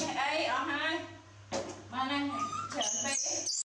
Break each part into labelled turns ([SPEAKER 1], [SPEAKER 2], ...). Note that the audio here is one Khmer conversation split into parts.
[SPEAKER 1] ចេះអីអស់ហើយបានហើយច្រើនពេក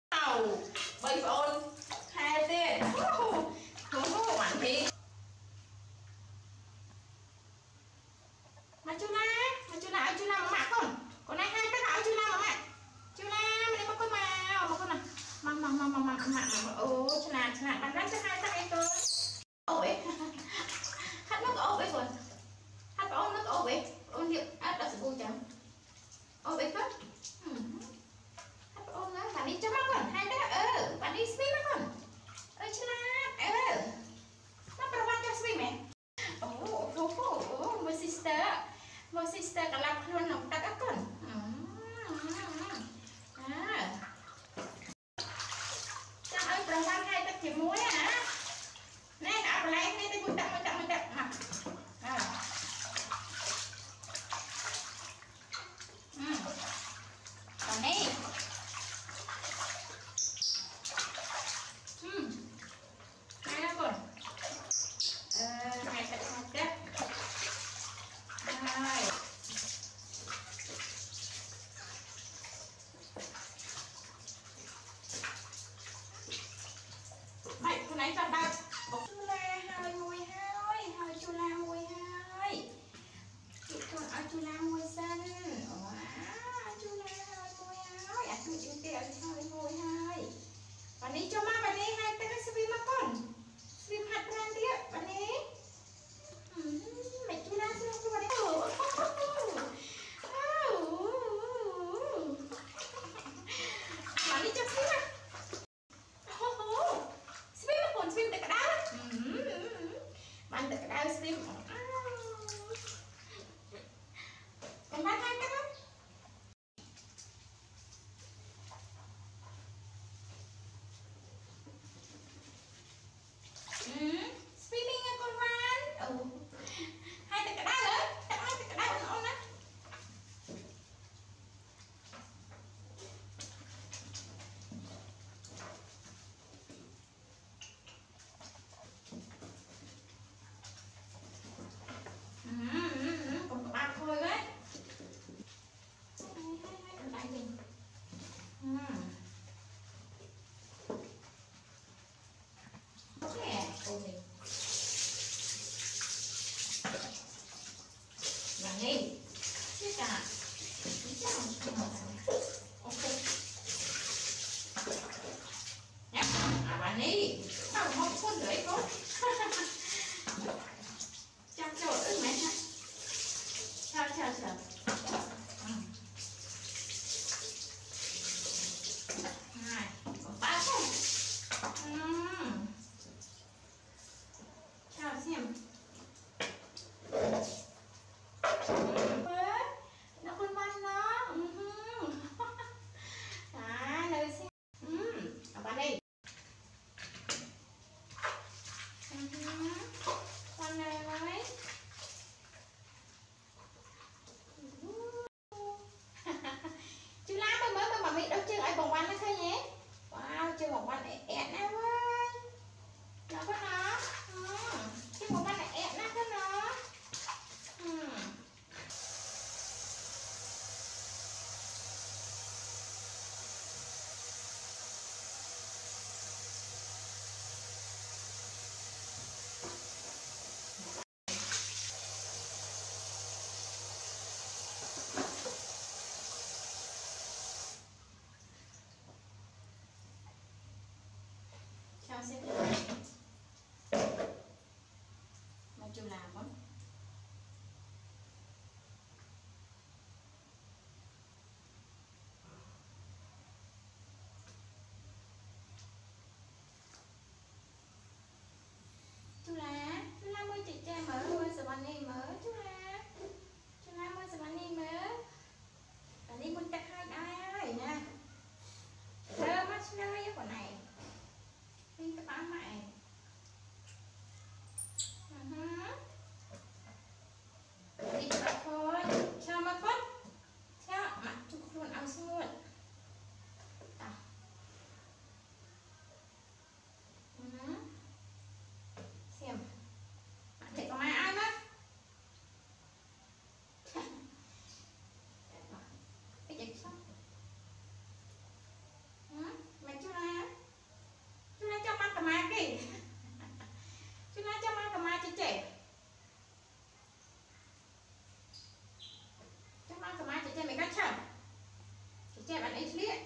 [SPEAKER 1] អានេះស្លៀក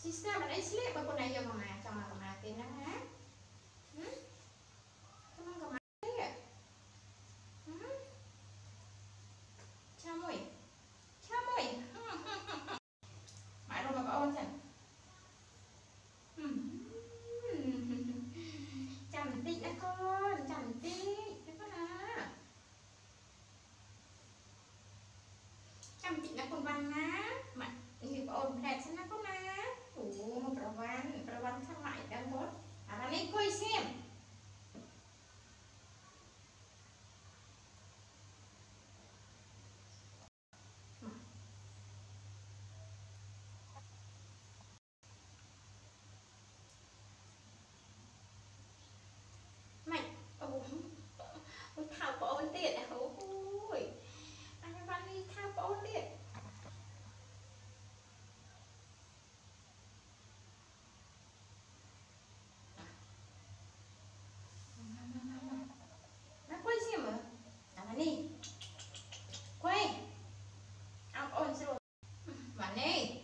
[SPEAKER 1] ស៊ីស្ទែមអានេះស្លៀកបើប៉ុណ្ណាយកមកណាចង់មកណាគេហ្នឹងណា này